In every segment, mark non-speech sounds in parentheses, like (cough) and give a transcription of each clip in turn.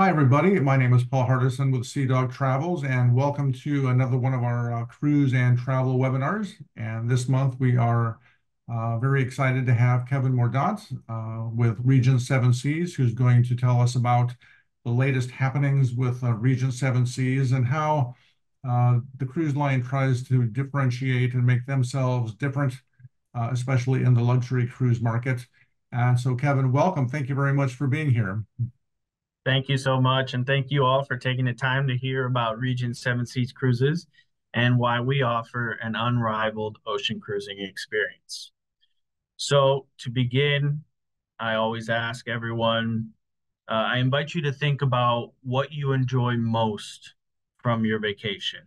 Hi, everybody. My name is Paul Hardison with Seadog Travels, and welcome to another one of our uh, cruise and travel webinars. And this month we are uh, very excited to have Kevin Mordaunt uh, with Regent Seven Seas, who's going to tell us about the latest happenings with uh, Regent Seven Seas and how uh, the cruise line tries to differentiate and make themselves different, uh, especially in the luxury cruise market. And so, Kevin, welcome. Thank you very much for being here. Thank you so much. And thank you all for taking the time to hear about Regent Seven Seas Cruises and why we offer an unrivaled ocean cruising experience. So, to begin, I always ask everyone uh, I invite you to think about what you enjoy most from your vacation.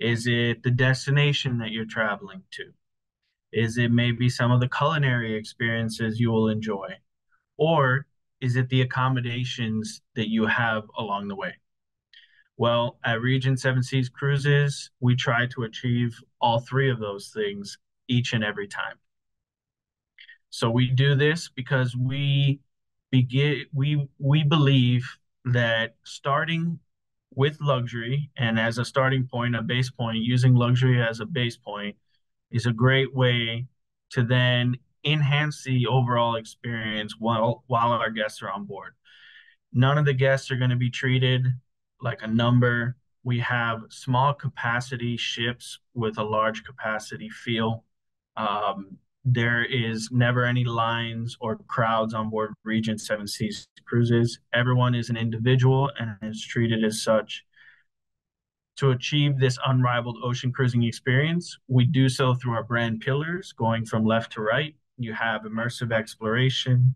Is it the destination that you're traveling to? Is it maybe some of the culinary experiences you will enjoy? Or is it the accommodations that you have along the way? Well, at Regent Seven Seas Cruises, we try to achieve all three of those things each and every time. So we do this because we begin we we believe that starting with luxury and as a starting point, a base point, using luxury as a base point is a great way to then enhance the overall experience while while our guests are on board. None of the guests are going to be treated like a number. We have small capacity ships with a large capacity feel. Um, there is never any lines or crowds on board Regent Seven Seas cruises. Everyone is an individual and is treated as such. To achieve this unrivaled ocean cruising experience, we do so through our brand pillars, going from left to right. You have immersive exploration,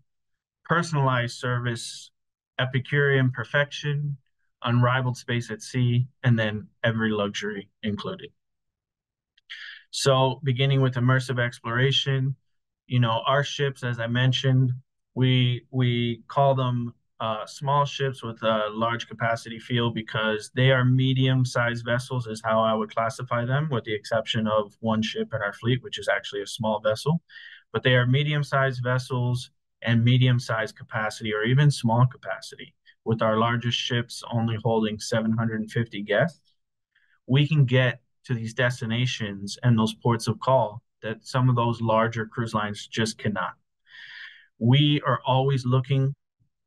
personalized service, Epicurean perfection, unrivaled space at sea, and then every luxury included. So, beginning with immersive exploration, you know, our ships, as I mentioned, we we call them uh, small ships with a large capacity feel because they are medium-sized vessels, is how I would classify them, with the exception of one ship in our fleet, which is actually a small vessel but they are medium-sized vessels and medium-sized capacity or even small capacity. With our largest ships only holding 750 guests, we can get to these destinations and those ports of call that some of those larger cruise lines just cannot. We are always looking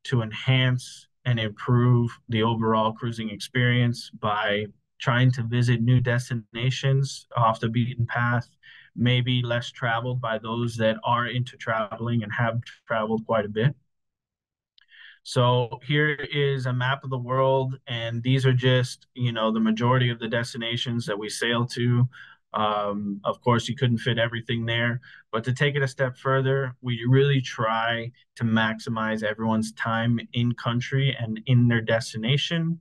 to enhance and improve the overall cruising experience by trying to visit new destinations off the beaten path, maybe less traveled by those that are into traveling and have traveled quite a bit. So here is a map of the world, and these are just, you know, the majority of the destinations that we sail to. Um, of course, you couldn't fit everything there, but to take it a step further, we really try to maximize everyone's time in country and in their destination.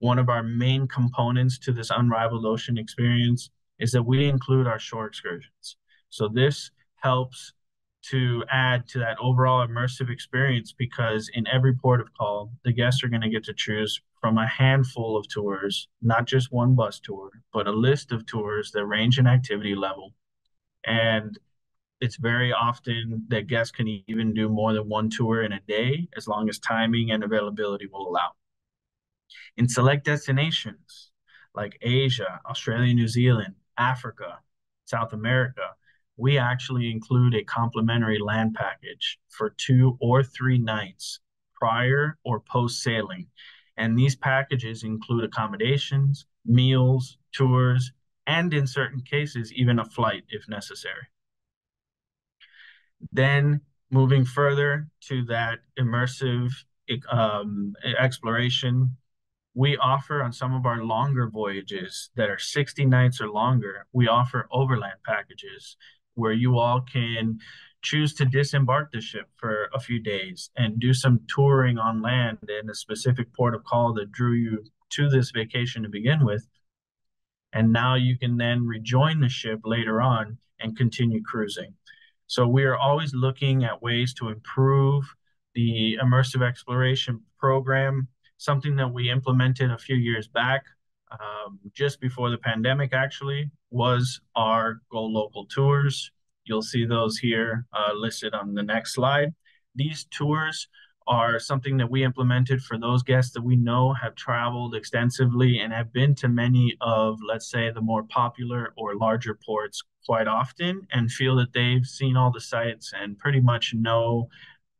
One of our main components to this unrivaled ocean experience is that we include our shore excursions. So this helps to add to that overall immersive experience because in every port of call, the guests are going to get to choose from a handful of tours, not just one bus tour, but a list of tours that range in activity level. And it's very often that guests can even do more than one tour in a day as long as timing and availability will allow. In select destinations like Asia, Australia, New Zealand, Africa, South America, we actually include a complimentary land package for two or three nights prior or post sailing. And these packages include accommodations, meals, tours, and in certain cases, even a flight if necessary. Then moving further to that immersive um, exploration we offer on some of our longer voyages that are 60 nights or longer, we offer overland packages where you all can choose to disembark the ship for a few days and do some touring on land in a specific port of call that drew you to this vacation to begin with. And now you can then rejoin the ship later on and continue cruising. So we are always looking at ways to improve the immersive exploration program something that we implemented a few years back, um, just before the pandemic, actually, was our Go Local tours. You'll see those here uh, listed on the next slide. These tours are something that we implemented for those guests that we know have traveled extensively and have been to many of, let's say, the more popular or larger ports quite often and feel that they've seen all the sites and pretty much know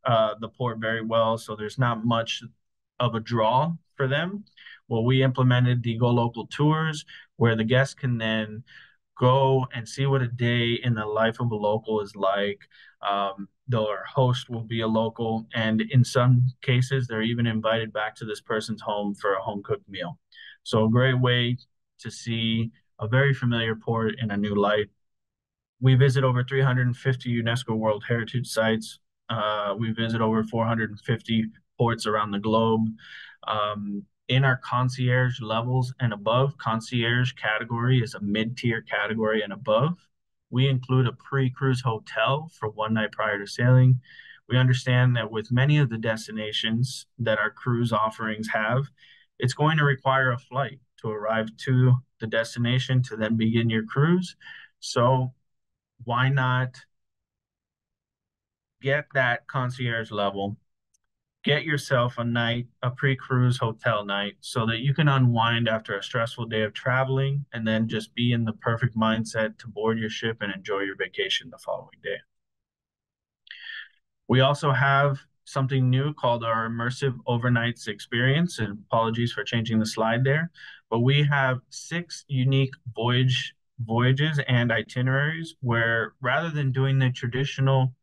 uh, the port very well. So there's not much of a draw for them. Well, we implemented the Go Local tours where the guests can then go and see what a day in the life of a local is like. Um, their host will be a local, and in some cases, they're even invited back to this person's home for a home cooked meal. So, a great way to see a very familiar port in a new light. We visit over 350 UNESCO World Heritage sites. Uh, we visit over 450 ports around the globe. Um, in our concierge levels and above, concierge category is a mid tier category and above. We include a pre cruise hotel for one night prior to sailing. We understand that with many of the destinations that our cruise offerings have, it's going to require a flight to arrive to the destination to then begin your cruise. So, why not get that concierge level get yourself a night, a pre cruise hotel night, so that you can unwind after a stressful day of traveling and then just be in the perfect mindset to board your ship and enjoy your vacation the following day. We also have something new called our immersive overnights experience. And apologies for changing the slide there, but we have six unique voyage voyages and itineraries where rather than doing the traditional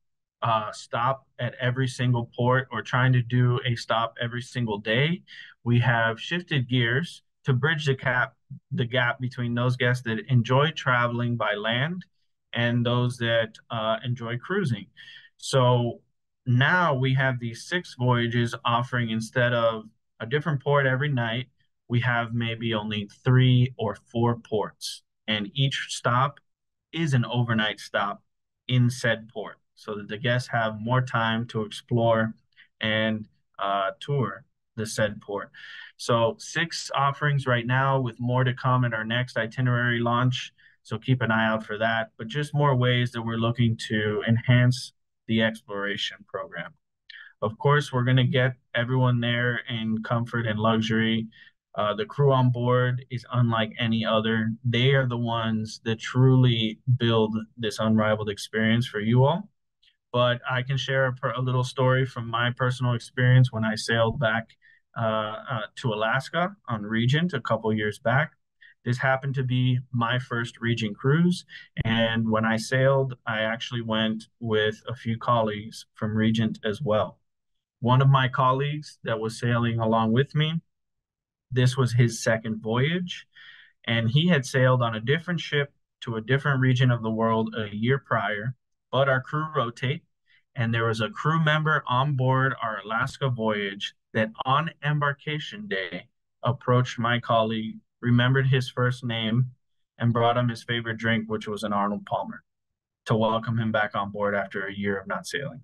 uh, stop at every single port or trying to do a stop every single day. We have shifted gears to bridge the gap the gap between those guests that enjoy traveling by land and those that uh, enjoy cruising. So now we have these six voyages offering instead of a different port every night, we have maybe only three or four ports, and each stop is an overnight stop in said port so that the guests have more time to explore and uh, tour the said port. So six offerings right now with more to come in our next itinerary launch. So keep an eye out for that, but just more ways that we're looking to enhance the exploration program. Of course, we're going to get everyone there in comfort and luxury. Uh, the crew on board is unlike any other. They are the ones that truly build this unrivaled experience for you all but I can share a, a, little story from my personal experience when I sailed back uh, uh, to Alaska on Regent a couple years back. This happened to be my first Regent cruise. And when I sailed, I actually went with a few colleagues from Regent as well. One of my colleagues that was sailing along with me, this was his second voyage. And he had sailed on a different ship to a different region of the world a year prior, but our crew rotate and there was a crew member on board our Alaska voyage that on embarkation day approached my colleague, remembered his first name, and brought him his favorite drink, which was an Arnold Palmer, to welcome him back on board after a year of not sailing.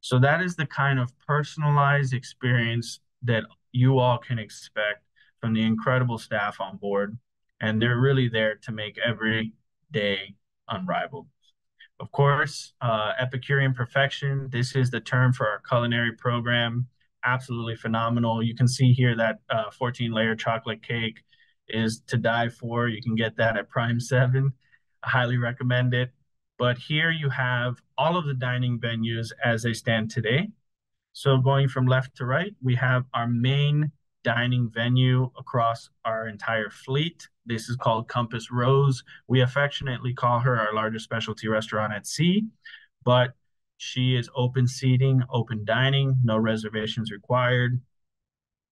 So that is the kind of personalized experience that you all can expect from the incredible staff on board. And they're really there to make every day unrivaled. Of course, uh, Epicurean perfection. This is the term for our culinary program. Absolutely phenomenal. You can see here that uh, 14 layer chocolate cake is to die for. You can get that at Prime 7. I highly recommend it. But here you have all of the dining venues as they stand today. So going from left to right, we have our main dining venue across our entire fleet. This is called Compass Rose. We affectionately call her our largest specialty restaurant at sea, but she is open seating, open dining, no reservations required.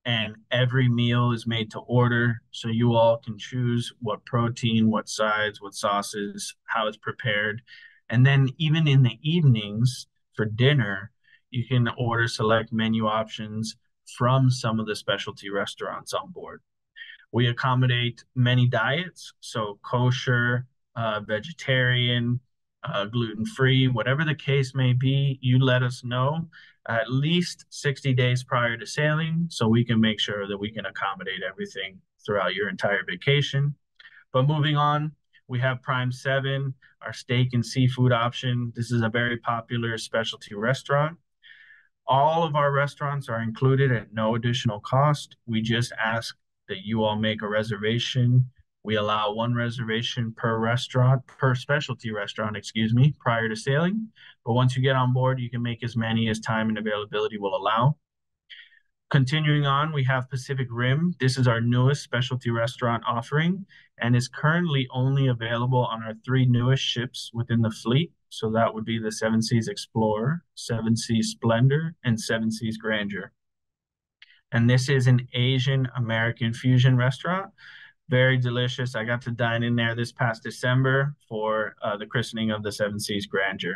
And every meal is made to order. So you all can choose what protein, what sides, what sauces, how it's prepared. And then even in the evenings for dinner, you can order select menu options from some of the specialty restaurants on board. We accommodate many diets, so kosher, uh, vegetarian, uh, gluten free, whatever the case may be, you let us know at least 60 days prior to sailing so we can make sure that we can accommodate everything throughout your entire vacation. But moving on, we have Prime 7, our steak and seafood option. This is a very popular specialty restaurant All of our restaurants are included at no additional cost. We just ask that you all make a reservation. We allow one reservation per restaurant, per specialty restaurant, excuse me, prior to sailing. But once you get on board, you can make as many as time and availability will allow. Continuing on, we have Pacific Rim. This is our newest specialty restaurant offering and is currently only available on our three newest ships within the fleet. So that would be the Seven Seas Explorer, Seven Seas Splendor, and Seven Seas Grandeur. And this is an Asian American fusion restaurant. Very delicious. I got to dine in there this past December for uh, the christening of the Seven Seas Grandeur.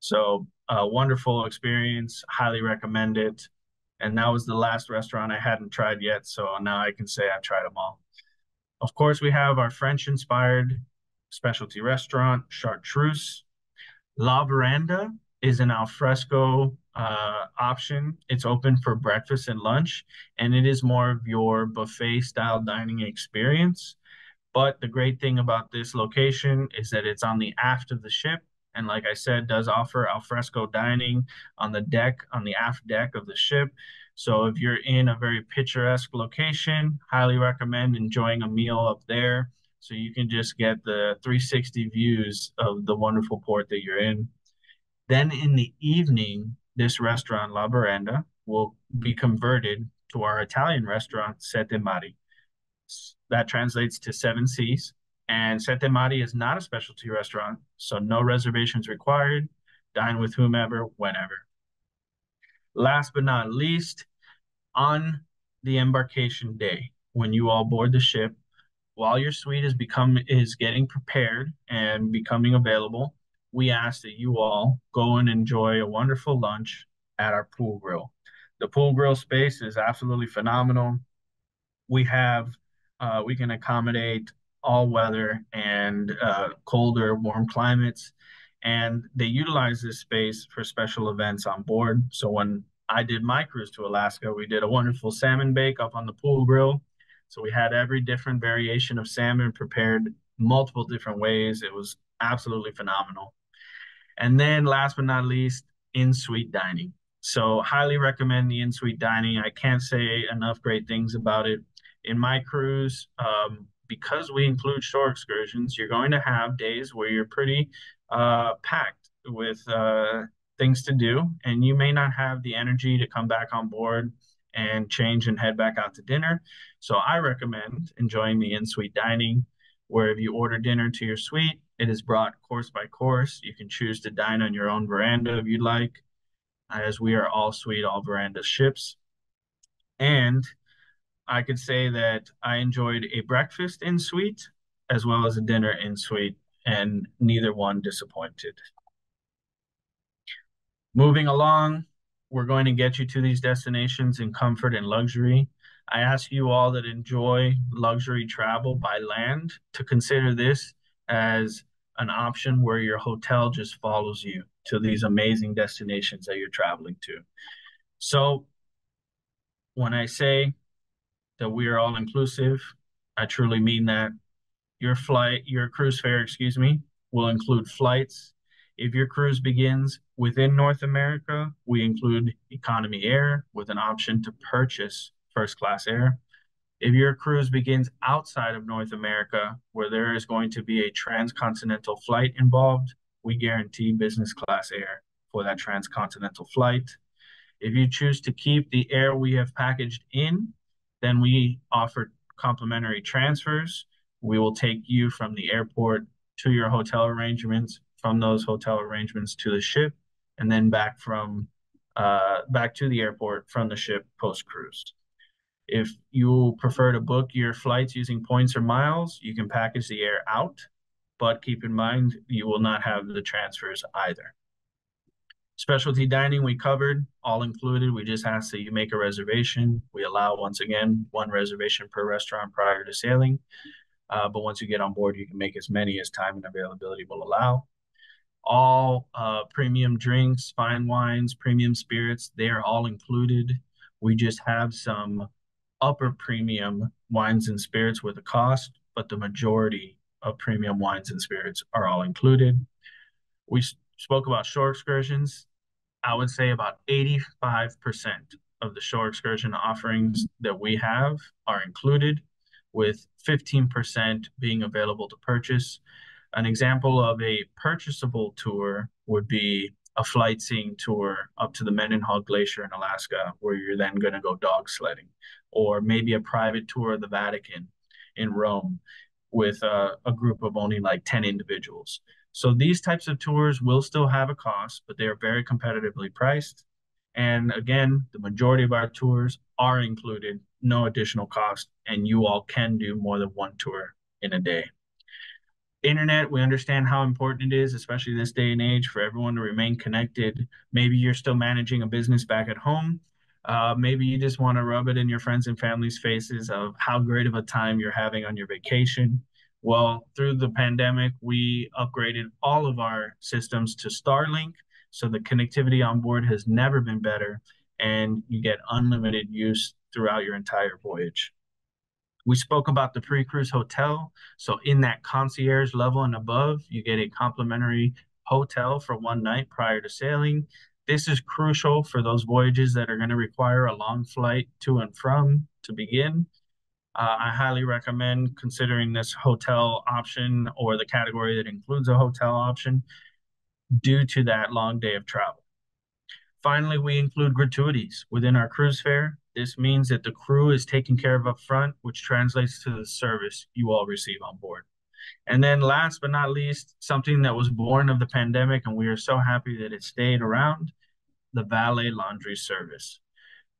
So, a uh, wonderful experience. Highly recommend it and that was the last restaurant I hadn't tried yet. So now I can say I've tried them all. Of course, we have our French inspired specialty restaurant, Chartreuse. La Veranda is an alfresco uh, option. It's open for breakfast and lunch, and it is more of your buffet style dining experience. But the great thing about this location is that it's on the aft of the ship. And like I said, does offer alfresco dining on the deck, on the aft deck of the ship. So if you're in a very picturesque location, highly recommend enjoying a meal up there. So you can just get the 360 views of the wonderful port that you're in. Then in the evening, this restaurant, La Veranda, will be converted to our Italian restaurant, Sette Mari. That translates to seven seas. And Sette Mari is not a specialty restaurant, so no reservations required. Dine with whomever, whenever. Last but not least, on the embarkation day, when you all board the ship, while your suite is become is getting prepared and becoming available, we ask that you all go and enjoy a wonderful lunch at our pool grill. The pool grill space is absolutely phenomenal. We have uh, we can accommodate all weather and uh, colder, warm climates and they utilize this space for special events on board. So when I did my cruise to Alaska, we did a wonderful salmon bake up on the pool grill. So we had every different variation of salmon prepared multiple different ways. It was absolutely phenomenal. And then last but not least, in-suite dining. So highly recommend the in-suite dining. I can't say enough great things about it. In my cruise, um, because we include shore excursions, you're going to have days where you're pretty uh, packed with uh, things to do, and you may not have the energy to come back on board and change and head back out to dinner. So I recommend enjoying the in-suite dining, where if you order dinner to your suite, it is brought course by course. You can choose to dine on your own veranda if you'd like, as we are all suite, all veranda ships. And I could say that I enjoyed a breakfast in suite as well as a dinner in suite, and neither one disappointed. Moving along, we're going to get you to these destinations in comfort and luxury. I ask you all that enjoy luxury travel by land to consider this as an option where your hotel just follows you to these amazing destinations that you're traveling to. So, when I say that we are all inclusive. I truly mean that. Your flight, your cruise fare, excuse me, will include flights. If your cruise begins within North America, we include economy air with an option to purchase first class air. If your cruise begins outside of North America, where there is going to be a transcontinental flight involved, we guarantee business class air for that transcontinental flight. If you choose to keep the air we have packaged in, then we offer complimentary transfers. We will take you from the airport to your hotel arrangements, from those hotel arrangements to the ship, and then back from uh, back to the airport from the ship post cruise. If you prefer to book your flights using points or miles, you can package the air out, but keep in mind you will not have the transfers either. Specialty dining we covered, all included. We just ask that you make a reservation. We allow, once again, one reservation per restaurant prior to sailing. Uh, but once you get on board, you can make as many as time and availability will allow. All uh, premium drinks, fine wines, premium spirits, they are all included. We just have some upper premium wines and spirits with a cost, but the majority of premium wines and spirits are all included. We spoke about shore excursions I would say about 85% of the shore excursion offerings that we have are included, with 15% being available to purchase. An example of a purchasable tour would be a flight seeing tour up to the Mendenhall Glacier in Alaska, where you're then going to go dog sledding, or maybe a private tour of the Vatican in Rome with a, a group of only like 10 individuals. So these types of tours will still have a cost, but they are very competitively priced. And again, the majority of our tours are included, no additional cost, and you all can do more than one tour in a day internet we understand how important it is especially this day and age for everyone to remain connected. Maybe you're still managing a business back at home. Uh, maybe you just want to rub it in your friends and family's faces of how great of a time you're having on your vacation. Well through the pandemic we upgraded all of our systems to Starlink so the connectivity on board has never been better and you get unlimited use throughout your entire voyage we spoke about the pre-cruise hotel. So in that concierge level and above, you get a complimentary hotel for one night prior to sailing. This is crucial for those voyages that are going to require a long flight to and from to begin. Uh, I highly recommend considering this hotel option or the category that includes a hotel option due to that long day of travel. Finally, we include gratuities within our cruise fare. This means that the crew is taken care of up front, which translates to the service you all receive on board. And then last but not least, something that was born of the pandemic, and we are so happy that it stayed around, the valet laundry service.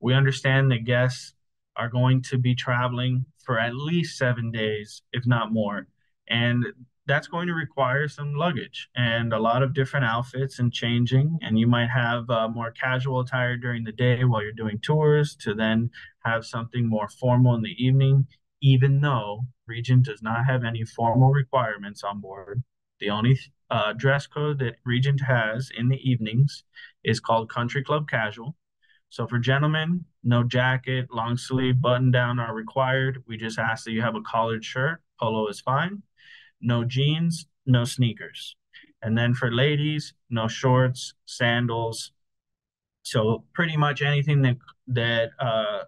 We understand that guests are going to be traveling for at least seven days, if not more. And that's going to require some luggage and a lot of different outfits and changing. And you might have uh, more casual attire during the day while you're doing tours to then have something more formal in the evening, even though Regent does not have any formal requirements on board. The only uh, dress code that Regent has in the evenings is called Country Club Casual. So for gentlemen, no jacket, long sleeve, button down are required. We just ask that you have a collared shirt. Polo is fine no jeans, no sneakers. And then for ladies, no shorts, sandals. So pretty much anything that that uh,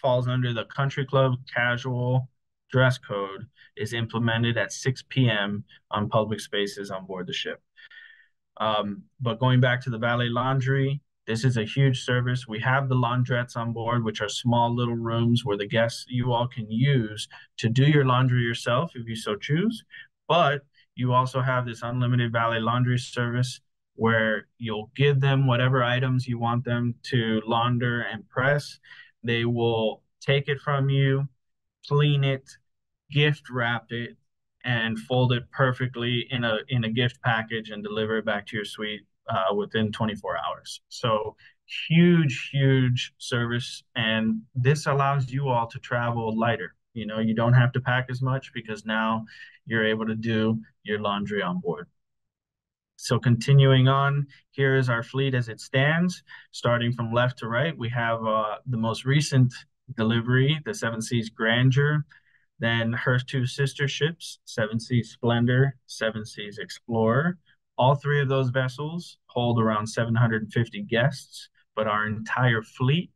falls under the country club casual dress code is implemented at 6 p.m. on public spaces on board the ship. Um, but going back to the valet laundry, this is a huge service. We have the laundrettes on board, which are small little rooms where the guests you all can use to do your laundry yourself if you so choose. But you also have this unlimited valet laundry service where you'll give them whatever items you want them to launder and press. They will take it from you, clean it, gift wrap it, and fold it perfectly in a in a gift package and deliver it back to your suite uh, within 24 hours. So huge, huge service. And this allows you all to travel lighter. You know, you don't have to pack as much because now you're able to do your laundry on board. So continuing on, here is our fleet as it stands. Starting from left to right, we have uh, the most recent delivery, the Seven Seas Grandeur, then her two sister ships, Seven Seas Splendor, Seven Seas Explorer, all three of those vessels hold around 750 guests, but our entire fleet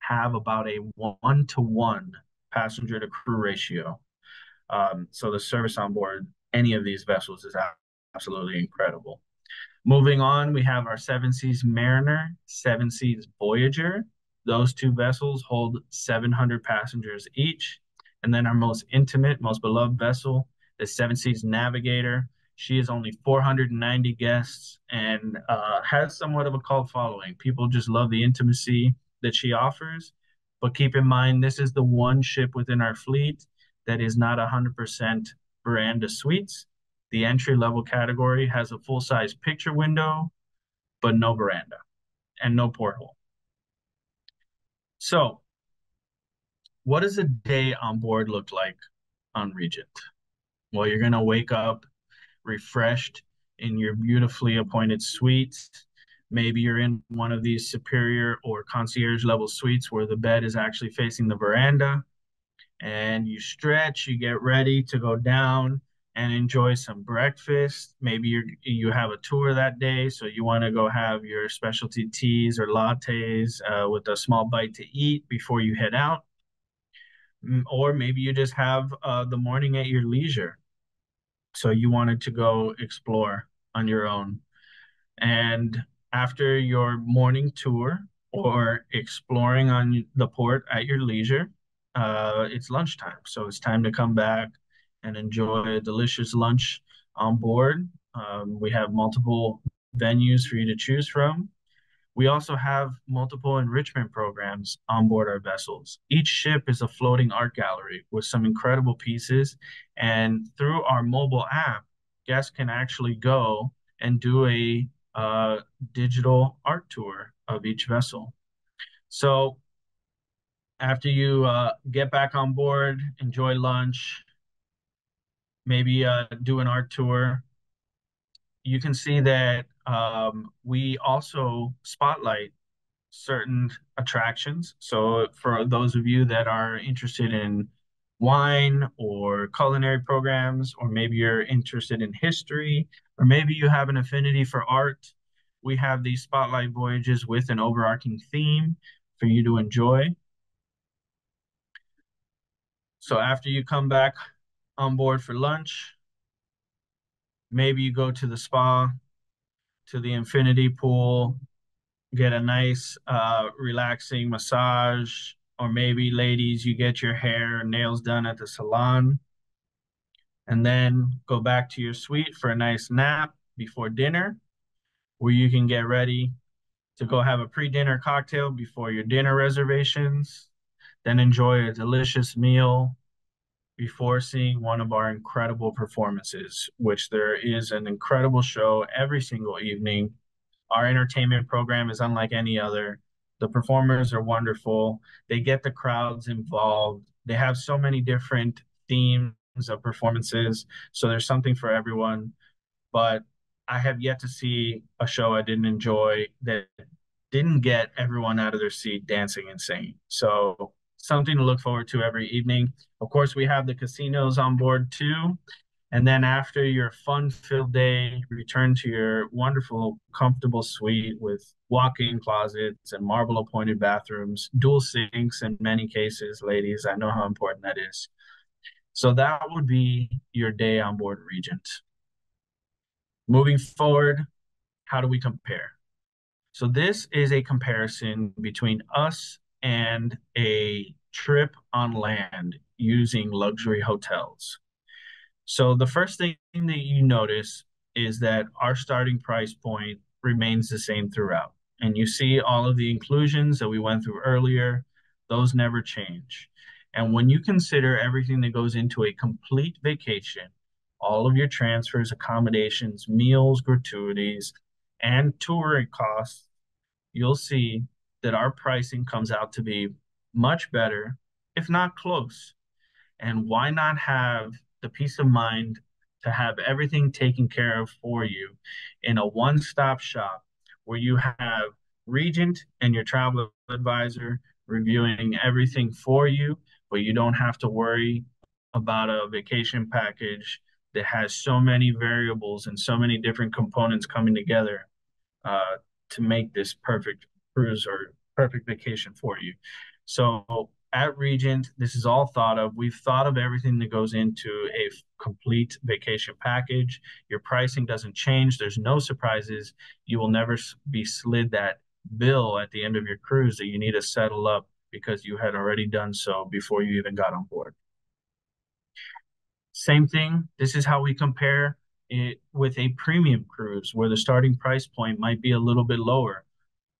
have about a one to one passenger to crew ratio. Um, so the service on board any of these vessels is absolutely incredible. Moving on, we have our Seven Seas Mariner, Seven Seas Voyager. Those two vessels hold 700 passengers each. And then our most intimate, most beloved vessel, the Seven Seas Navigator, she has only 490 guests and uh, has somewhat of a cult following. People just love the intimacy that she offers. But keep in mind, this is the one ship within our fleet that is not 100% veranda suites. The entry level category has a full size picture window, but no veranda and no porthole. So, what does a day on board look like on Regent? Well, you're going to wake up refreshed in your beautifully appointed suites. Maybe you're in one of these superior or concierge level suites where the bed is actually facing the veranda and you stretch, you get ready to go down and enjoy some breakfast. Maybe you you have a tour that day, so you want to go have your specialty teas or lattes uh, with a small bite to eat before you head out. Mm, or maybe you just have uh, the morning at your leisure. So you wanted to go explore on your own. And after your morning tour or exploring on the port at your leisure, uh, it's lunchtime. So it's time to come back and enjoy a delicious lunch on board. Um, we have multiple venues for you to choose from. We also have multiple enrichment programs on board our vessels. Each ship is a floating art gallery with some incredible pieces. And through our mobile app, guests can actually go and do a uh, digital art tour of each vessel. So after you uh, get back on board, enjoy lunch, maybe uh, do an art tour, you can see that um, we also spotlight certain attractions. So for those of you that are interested in wine or culinary programs, or maybe you're interested in history, or maybe you have an affinity for art, we have these spotlight voyages with an overarching theme for you to enjoy. So after you come back on board for lunch, maybe you go to the spa to the infinity pool, get a nice, uh, relaxing massage, or maybe, ladies, you get your hair and nails done at the salon, and then go back to your suite for a nice nap before dinner, where you can get ready to go have a pre dinner cocktail before your dinner reservations, then enjoy a delicious meal before seeing one of our incredible performances, which there is an incredible show every single evening. Our entertainment program is unlike any other. The performers are wonderful. They get the crowds involved. They have so many different themes of performances. So there's something for everyone. But I have yet to see a show I didn't enjoy that didn't get everyone out of their seat dancing and singing. So something to look forward to every evening. Of course, we have the casinos on board too. And then after your fun filled day, return to your wonderful, comfortable suite with walk in closets and marble appointed bathrooms, dual sinks in many cases, ladies. I know how important that is. So that would be your day on board Regent. Moving forward, how do we compare? So this is a comparison between us and a trip on land using luxury hotels. So the first thing that you notice is that our starting price point remains the same throughout. And you see all of the inclusions that we went through earlier, those never change. And when you consider everything that goes into a complete vacation, all of your transfers, accommodations, meals, gratuities, and touring costs, you'll see that our pricing comes out to be much better, if not close. And why not have the peace of mind to have everything taken care of for you in a one stop shop where you have Regent and your travel advisor reviewing everything for you, but you don't have to worry about a vacation package that has so many variables and so many different components coming together uh, to make this perfect cruise or perfect vacation for you. So at Regent, this is all thought of. We've thought of everything that goes into a complete vacation package. Your pricing doesn't change. There's no surprises. You will never be slid that bill at the end of your cruise that you need to settle up because you had already done so before you even got on board. Same thing. This is how we compare it with a premium cruise where the starting price point might be a little bit lower.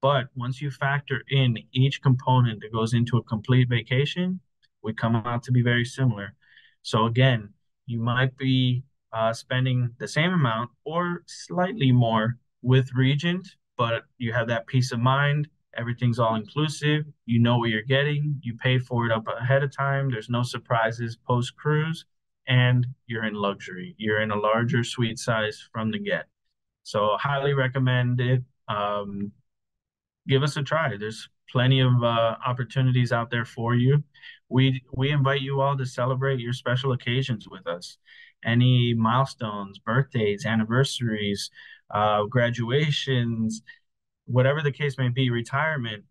But once you factor in each component that goes into a complete vacation, we come out to be very similar. So again, you might be uh, spending the same amount or slightly more with Regent, but you have that peace of mind. Everything's all inclusive. You know what you're getting. You pay for it up ahead of time. There's no surprises post cruise, and you're in luxury. You're in a larger suite size from the get. So highly recommend it. Um, give us a try. There's plenty of uh, opportunities out there for you. We we invite you all to celebrate your special occasions with us. any milestones, birthdays, anniversaries, uh, graduations, whatever the case may be, retirement,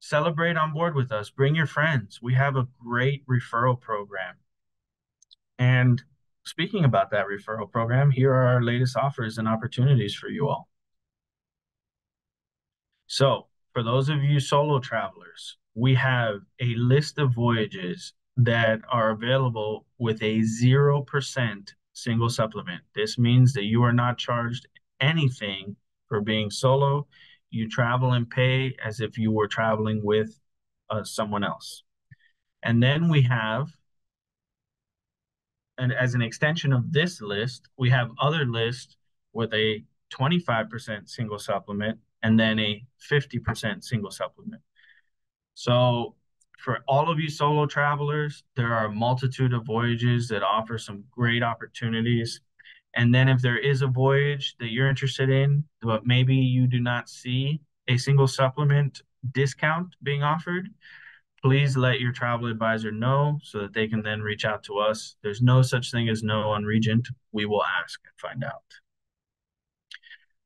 celebrate on board with us. Bring your friends. We have a great referral program. And speaking about that referral program, here are our latest offers and opportunities for you all. So, for those of you solo travelers, we have a list of voyages that are available with a 0% single supplement. This means that you are not charged anything for being solo. You travel and pay as if you were traveling with uh, someone else. And then we have, and as an extension of this list, we have other lists with a 25% single supplement and then a 50% single supplement. So for all of you solo travelers, there are a multitude of voyages that offer some great opportunities. And then if there is a voyage that you're interested in, but maybe you do not see a single supplement discount being offered, please let your travel advisor know so that they can then reach out to us. There's no such thing as no on Regent. We will ask and find out.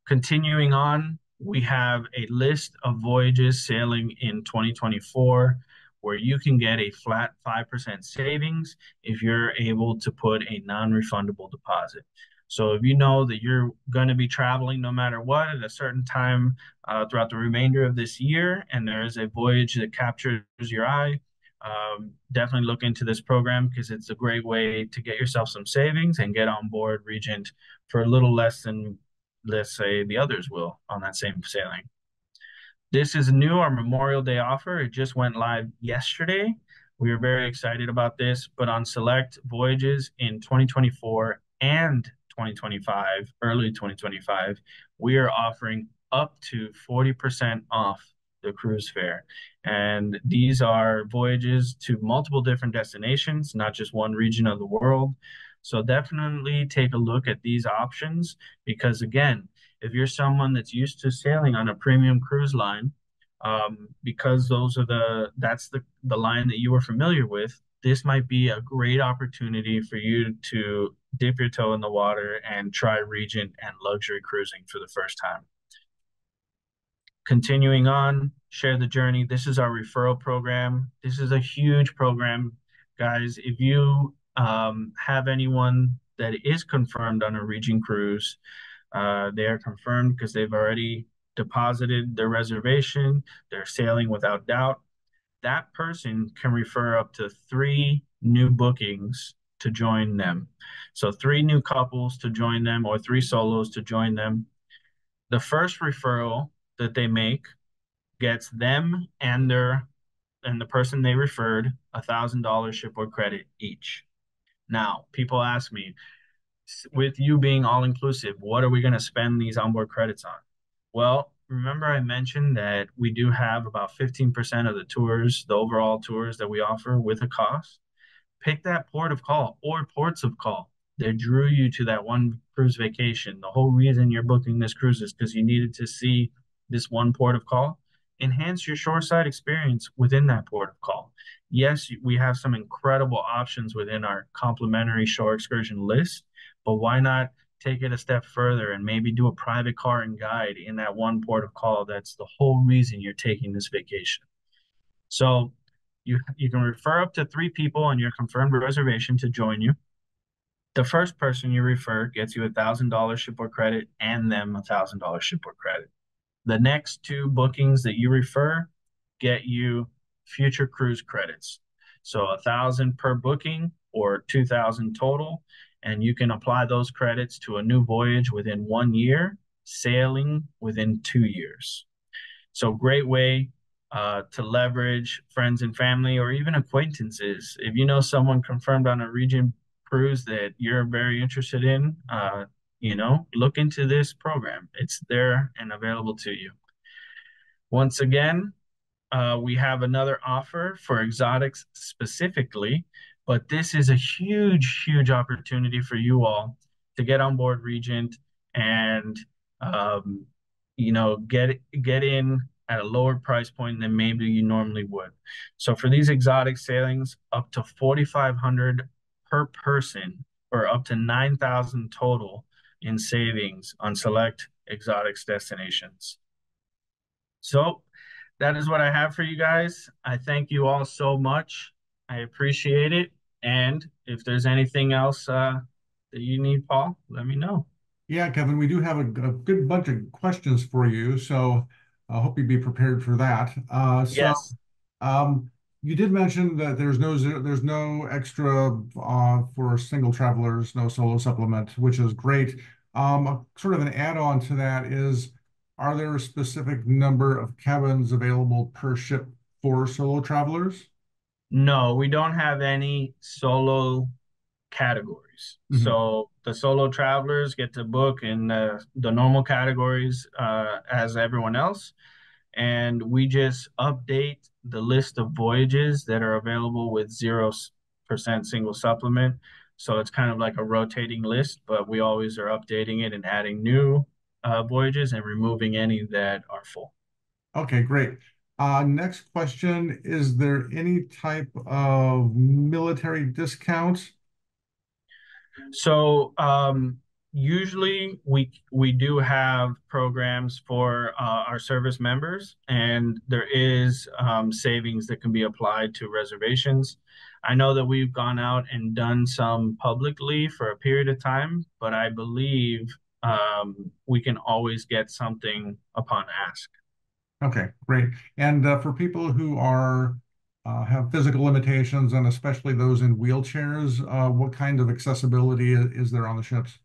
Continuing on, we have a list of voyages sailing in 2024 where you can get a flat 5% savings if you're able to put a non-refundable deposit. So if you know that you're going to be traveling no matter what at a certain time uh, throughout the remainder of this year, and there is a voyage that captures your eye, um, definitely look into this program because it's a great way to get yourself some savings and get on board Regent for a little less than, let's say, the others will on that same sailing. This is new, our Memorial Day offer. It just went live yesterday. We are very excited about this, but on select voyages in 2024 and 2025, early 2025, we are offering up to 40% off the cruise fare. And these are voyages to multiple different destinations, not just one region of the world. So definitely take a look at these options because, again, if you're someone that's used to sailing on a premium cruise line, um, because those are the that's the the line that you are familiar with, this might be a great opportunity for you to dip your toe in the water and try Regent and luxury cruising for the first time. Continuing on, share the journey. This is our referral program. This is a huge program, guys. If you um, have anyone that is confirmed on a Regent cruise, uh, they are confirmed because they've already deposited their reservation. They're sailing without doubt. That person can refer up to three new bookings to join them. So, three new couples to join them or three solos to join them. The first referral that they make gets them and their and the person they referred a thousand dollars shipboard credit each. Now, people ask me, with you being all inclusive, what are we going to spend these onboard credits on? Well, remember I mentioned that we do have about 15% of the tours, the overall tours that we offer with a cost. Pick that port of call or ports of call that drew you to that one cruise vacation. The whole reason you're booking this cruise is because you needed to see this one port of call. Enhance your shoreside experience within that port of call. Yes, we have some incredible options within our complimentary shore excursion list but why not take it a step further and maybe do a private car and guide in that one port of call that's the whole reason you're taking this vacation? So you you can refer up to three people on your confirmed reservation to join you. The first person you refer gets you a thousand dollars shipboard credit and them a thousand dollars shipboard credit the next two bookings that you refer get you future cruise credits so a thousand per booking or 2000 total and you can apply those credits to a new voyage within one year, sailing within two years. So, great way uh, to leverage friends and family or even acquaintances. If you know someone confirmed on a Regent cruise that you're very interested in, uh, you know, look into this program. It's there and available to you. Once again, uh, we have another offer for exotics specifically but this is a huge, huge opportunity for you all to get on board Regent and um, you know get get in at a lower price point than maybe you normally would. So for these exotic sailings, up to forty five hundred per person or up to 9,000 total in savings on select exotics destinations. So that is what I have for you guys. I thank you all so much. I appreciate it. And if there's anything else uh, that you need, Paul, let me know. Yeah, Kevin, we do have a, a good bunch of questions for you, so I hope you'd be prepared for that. Uh, so, yes. Um, you did mention that there's no there's no extra uh, for single travelers, no solo supplement, which is great. Um, sort of an add-on to that is, are there a specific number of cabins available per ship for solo travelers? No, we don't have any solo categories. Mm-hmm. So the solo travelers get to book in the, the normal categories uh, as everyone else. And we just update the list of voyages that are available with 0% single supplement. So it's kind of like a rotating list, but we always are updating it and adding new uh, voyages and removing any that are full. Okay, great. Uh, next question, is there any type of military discount? So um, usually we we do have programs for uh, our service members, and there is um, savings that can be applied to reservations. I know that we've gone out and done some publicly for a period of time, but I believe um, we can always get something upon ask. Okay, great. And uh, for people who are uh, have physical limitations, and especially those in wheelchairs, uh, what kind of accessibility is there on the ships?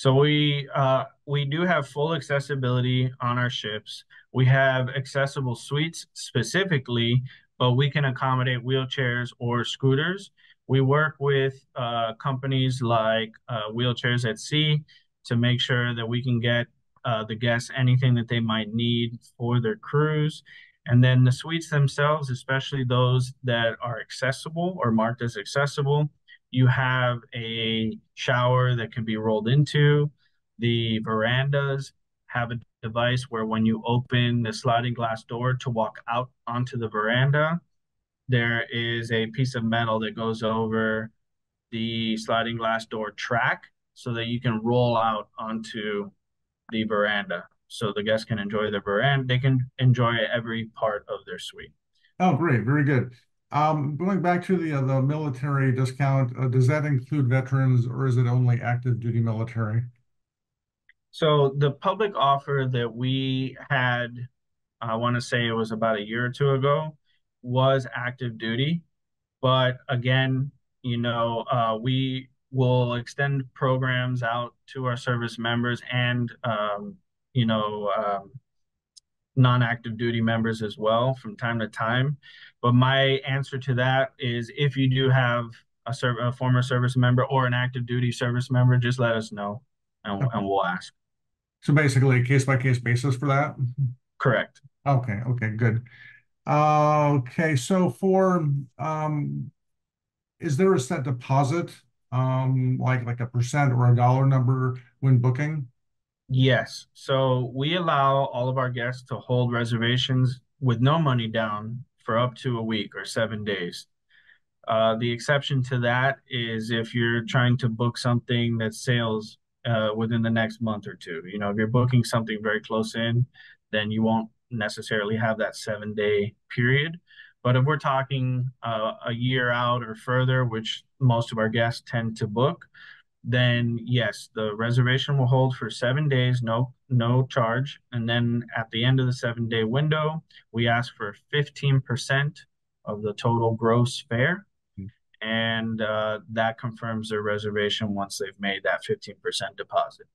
So we uh, we do have full accessibility on our ships. We have accessible suites specifically, but we can accommodate wheelchairs or scooters. We work with uh, companies like uh, Wheelchairs at Sea to make sure that we can get uh, the guests anything that they might need for their cruise. And then the suites themselves, especially those that are accessible or marked as accessible, you have a shower that can be rolled into. The verandas have a device where when you open the sliding glass door to walk out onto the veranda, there is a piece of metal that goes over the sliding glass door track so that you can roll out onto the veranda so the guests can enjoy the veranda. They can enjoy every part of their suite. Oh, great. Very good. Um, going back to the uh, the military discount, uh, does that include veterans or is it only active duty military? So the public offer that we had, I want to say it was about a year or two ago, was active duty. But again, you know, uh, we will extend programs out to our service members and, um, you know, um, non-active duty members as well from time to time. But my answer to that is if you do have a, serv- a former service member or an active duty service member, just let us know and, okay. and we'll ask. So basically a case by case basis for that? Correct. Okay, okay, good. Uh, okay, so for um, is there a set deposit um, like like a percent or a dollar number when booking? Yes. So we allow all of our guests to hold reservations with no money down for up to a week or seven days. Uh, the exception to that is if you're trying to book something that sails uh, within the next month or two. You know, if you're booking something very close in, then you won't necessarily have that seven day period. But if we're talking uh, a year out or further, which most of our guests tend to book, then yes, the reservation will hold for seven days, no no charge, and then at the end of the seven day window, we ask for fifteen percent of the total gross fare, mm-hmm. and uh, that confirms their reservation once they've made that fifteen percent deposit.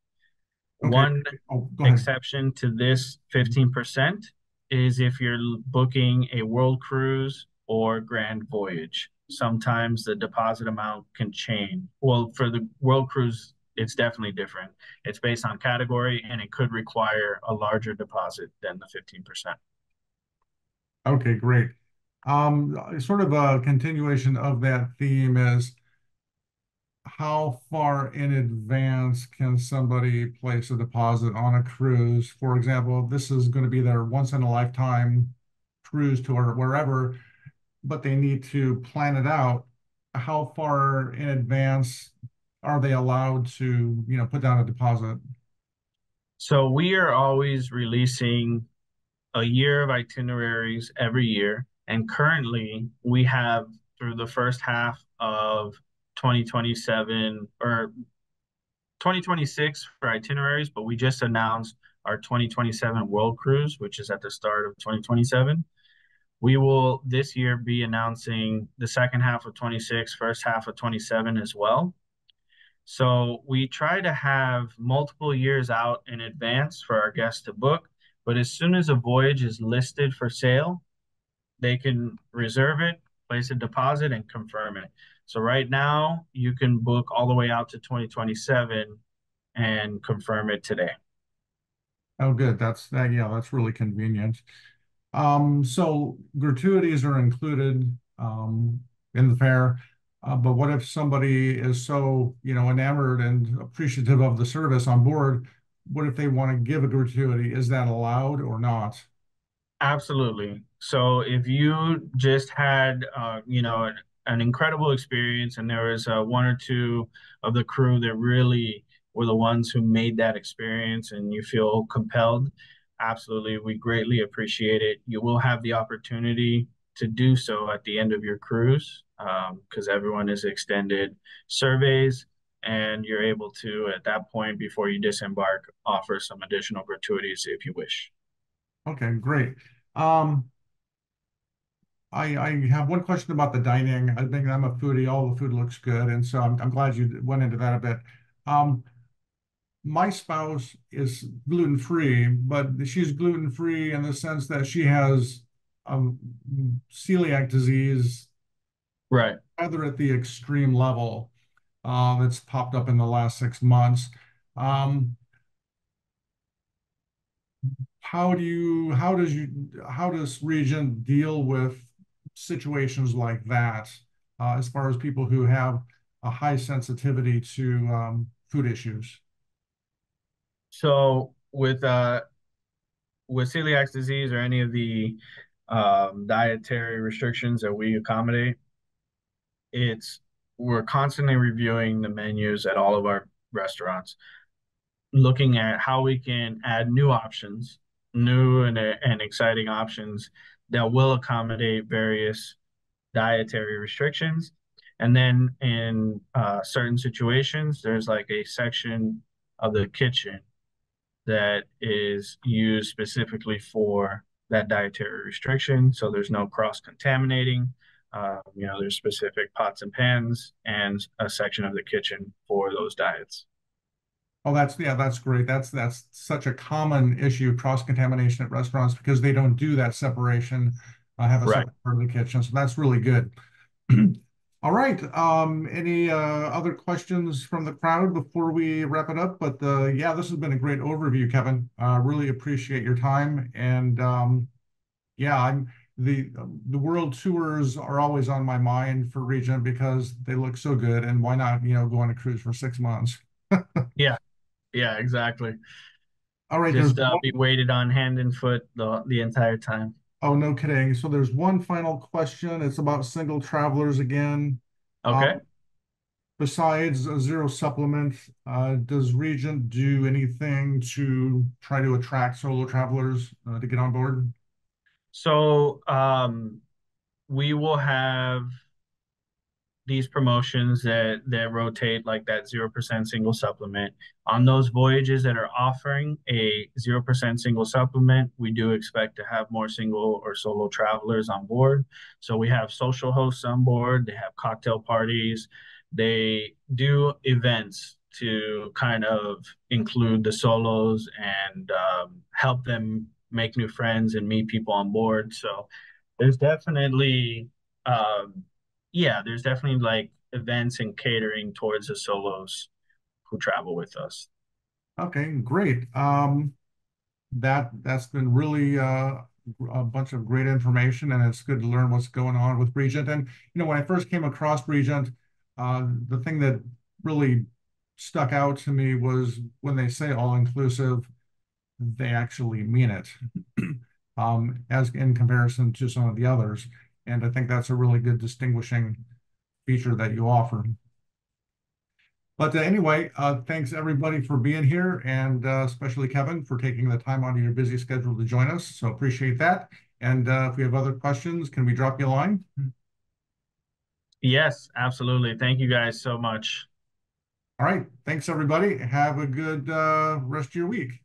Okay. One oh, exception to this fifteen percent is if you're booking a world cruise or grand voyage sometimes the deposit amount can change. Well, for the world cruise, it's definitely different. It's based on category and it could require a larger deposit than the 15%. Okay, great. Um, sort of a continuation of that theme is how far in advance can somebody place a deposit on a cruise? For example, this is going to be their once in a lifetime cruise to wherever but they need to plan it out. How far in advance are they allowed to, you know, put down a deposit? So we are always releasing a year of itineraries every year. And currently, we have through the first half of 2027 or 2026 for itineraries, but we just announced our 2027 World Cruise, which is at the start of 2027. We will this year be announcing the second half of 26, first half of 27 as well. So we try to have multiple years out in advance for our guests to book, but as soon as a voyage is listed for sale, they can reserve it, place a deposit, and confirm it. So right now, you can book all the way out to 2027 and confirm it today. Oh, good. That's that. Yeah, that's really convenient. Um, so gratuities are included um, in the fare. Uh, but what if somebody is so, you know, enamored and appreciative of the service on board? What if they want to give a gratuity? Is that allowed or not? Absolutely. So if you just had, uh, you know, an, an, incredible experience and there was uh, one or two of the crew that really were the ones who made that experience and you feel compelled, absolutely, we greatly appreciate it. You will have the opportunity to do so at the end of your cruise because um, everyone is extended surveys and you're able to at that point before you disembark offer some additional gratuities if you wish okay great um, I, I have one question about the dining. I think I'm a foodie. All the food looks good, and so I'm, I'm glad you went into that a bit. Um, my spouse is gluten free, but she's gluten free in the sense that she has um, celiac disease, right? Rather at the extreme level uh, that's popped up in the last six months. Um, how do you how does you how does Regent deal with situations like that uh, as far as people who have a high sensitivity to um, food issues? So with uh, with celiac disease or any of the um, dietary restrictions that we accommodate, it's we're constantly reviewing the menus at all of our restaurants, looking at how we can add new options, new and, and exciting options that will accommodate various dietary restrictions. And then in uh, certain situations, there's like a section of the kitchen that is used specifically for that dietary restriction. So there's no cross contaminating. Uh, you know, there's specific pots and pans and a section of the kitchen for those diets. Oh, that's yeah, that's great. That's that's such a common issue, cross contamination at restaurants because they don't do that separation. I uh, have a right. separate part of the kitchen, so that's really good. (clears throat) All right. Um, any uh, other questions from the crowd before we wrap it up? But uh, yeah, this has been a great overview, Kevin. Uh, really appreciate your time. And um, yeah, I'm the the world tours are always on my mind for Regent because they look so good. And why not, you know, go on a cruise for six months? (laughs) yeah, yeah, exactly. All right, just uh, be waited on hand and foot the the entire time. Oh, no kidding. So there's one final question. It's about single travelers again. Okay. Um, besides a zero supplement, uh, does Regent do anything to try to attract solo travelers uh, to get on board? So um, we will have these promotions that that rotate like that 0% single supplement. On those voyages that are offering a 0% single supplement we do expect to have more single or solo travelers on board. So we have social hosts on board. They have cocktail parties. They do events to kind of include the solos and um, help them make new friends and meet people on board. So there's definitely um, yeah, there's definitely like events and catering towards the solos who travel with us. Okay, great. Um, that that's been really uh, a bunch of great information, and it's good to learn what's going on with Regent. And you know, when I first came across Regent, uh, the thing that really stuck out to me was when they say all inclusive, they actually mean it. (clears throat) um, as in comparison to some of the others. And I think that's a really good distinguishing feature that you offer. But uh, anyway, uh, thanks everybody for being here, and uh, especially Kevin for taking the time out of your busy schedule to join us. So appreciate that. And uh, if we have other questions, can we drop you a line? Yes, absolutely. Thank you guys so much. All right. Thanks, everybody. Have a good uh, rest of your week.